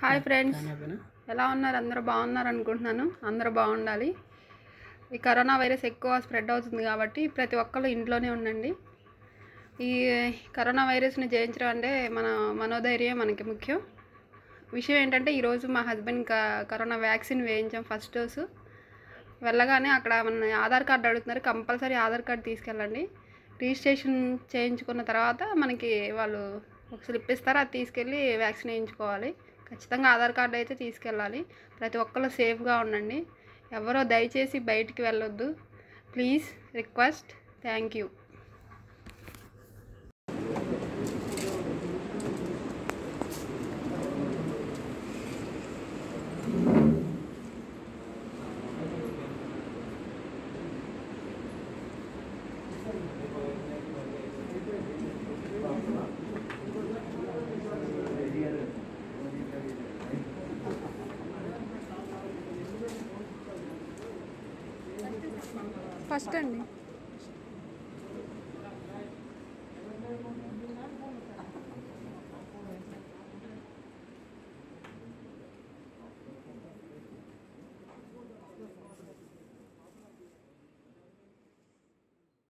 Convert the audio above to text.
Hi friends. ఎలా ఉన్నారు? అందరూ బాగున్నారు అనుకుంటున్నాను. అందరూ బాగుండాలి. ఈ కరోనా వైరస్ ఎక్కువ స్ప్రెడ్ అవుతుంది కాబట్టి ప్రతి ఒక్కరు ఇంట్లోనే ఉండండి. ఈ కరోనా వైరస్ని జయించడం అంటే మన మనోధైర్యం మనకి ముఖ్యం. విషయం ఏంటంటే ఈరోజు మా హస్బెండ్ కరోనా వ్యాక్సిన్ వేయించాం ఫస్ట్ డోసు. వెళ్ళగానే అక్కడ మన ఆధార్ కార్డు అడుగుతున్నారు. కంపల్సరీ ఆధార్ కార్డు తీసుకెళ్ళండి. రిజిస్ట్రేషన్ చేయించుకున్న తర్వాత మనకి వాళ్ళు ఒక స్లిప్ ఇస్తారు. అది తీసుకెళ్ళి వ్యాక్సిన్ వేయించుకోవాలి. ఖచ్చితంగా ఆధార్ కార్డు అయితే తీసుకెళ్ళాలి. ప్రతి ఒక్కరు సేఫ్గా ఉండండి. ఎవరో దయచేసి బయటికి వెళ్ళొద్దు. Please request. Thank you. First అండి.